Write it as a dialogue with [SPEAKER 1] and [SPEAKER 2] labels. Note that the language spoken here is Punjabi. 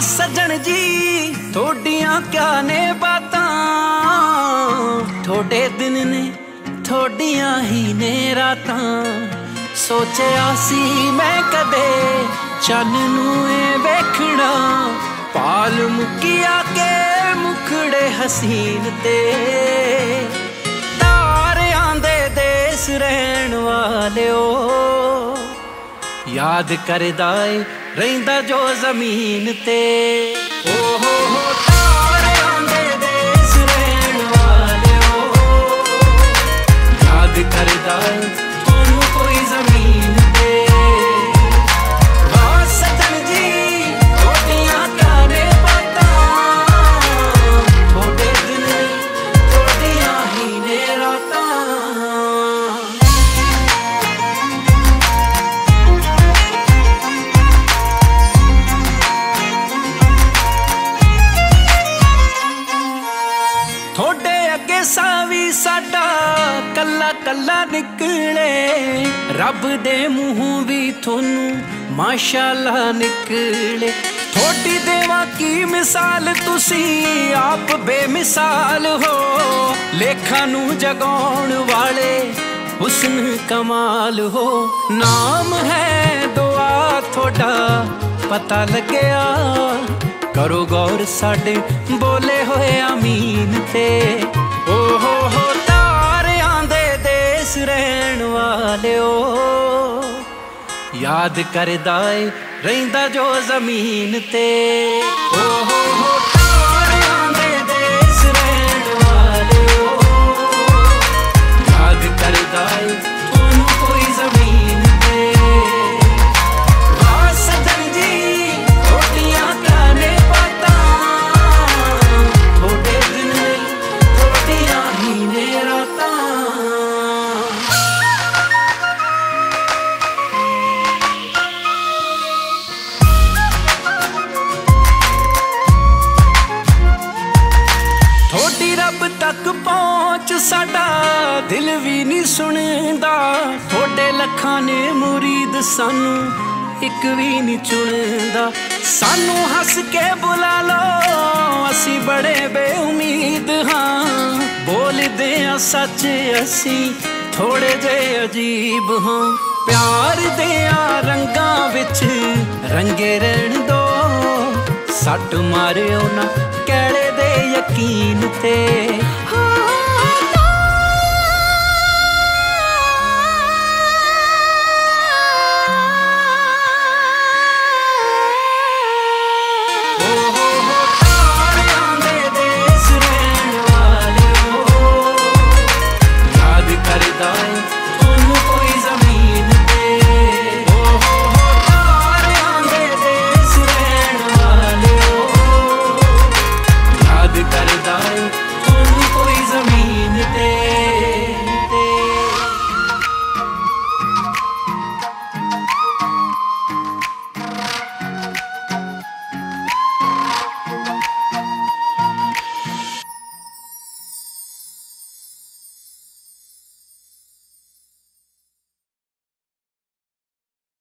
[SPEAKER 1] ਸਜਣ ਜੀ ਥੋਡੀਆਂ ਕਿਆ ਨੇ ਬਾਤਾਂ? ਥੋੜੇ ਦਿਨ ਨੇ ਥੋਡੀਆਂ ਹੀ ਨੇ ਰਾਤਾਂ। ਸੋਚਿਆ ਸੀ ਮੈਂ ਕਦੇ ਚੰਨ ਨੂੰ ਇਹ ਵੇਖਣਾ। ਪਾਲ ਮੁਕੀਆ ਕੇ ਮੁਖੜੇ ਹਸੀਨ ਤੇ। ਤਾਰਿਆਂ ਦੇ ਦੇਸ ਰਹਿਣ ਵਾਲਿਓ ਯਾਦ ਕਰਦਾ ਏ ਰਹਿੰਦਾ ਜੋ ਜ਼ਮੀਨ ਤੇ। ਥੋੜੇ ਸਾਵੀ ਸਾਡਾ ਕੱਲਾ ਕੱਲਾ ਨਿਕਲੇ। ਰੱਬ ਦੇ ਮੂੰਹ ਵੀ ਤੁਹਾਨੂੰ ਮਾਸ਼ਾਅੱਲਾ ਨਿਕਲੇ। ਥੋੜੀ ਦੇਵਾ ਕੀ ਮਿਸਾਲ ਤੁਸੀਂ, ਆਪ ਬੇਮਿਸਾਲ ਹੋ। ਲੇਖਾਂ ਨੂੰ ਜਗਾਉਣ ਵਾਲੇ ਹੁਸਨ ਕਮਾਲ ਹੋ। ਨਾਮ ਹੈ ਦੁਆ ਤੁਹਾਡਾ, ਪਤਾ ਲੱਗਿਆ। ਕਰੋ ਗੌਰ ਸਾਡੇ ਬੋਲੇ ਹੋਏ ਆਮੀਨ ਤੇ। ਓ ਹੋ ਹੋ ਤਾਰਿਆਂ ਦੇ ਦੇਸ ਰਹਿਣ ਵਾਲਿਓ, ਯਾਦ ਕਰਦਾ ਏ, ਰਹਿੰਦਾ ਜੋ ਜ਼ਮੀਨ ਤੇ। ਓ ਹੋ ਸੁਣਦਾ ਥੋੜੇ ਲੱਖਾਂ ਨੇ ਮੁਰੀਦ ਸਾਨੂੰ ਇੱਕ ਵੀ ਨਹੀਂ ਚੁਣਦਾ। ਸਾਨੂੰ ਹੱਸ ਕੇ ਬੁਲਾ ਲਓ, ਅਸੀਂ ਬੜੇ ਬੇਉਮੀਦ ਹਾਂ। ਬੋਲਦੇ ਆ ਸੱਚ, ਅਸੀਂ ਥੋੜੇ ਜੇ ਅਜੀਬ ਹਾਂ। ਪਿਆਰ ਦੇ ਆ ਰੰਗਾਂ ਵਿੱਚ ਰੰਗੇ ਰਹਿਣ ਦੋ। ਸੱਟ ਮਾਰਿਓ ਨਾ ਕਿਹੜੇ ਦੇ ਯਕੀਨ ਤੇ।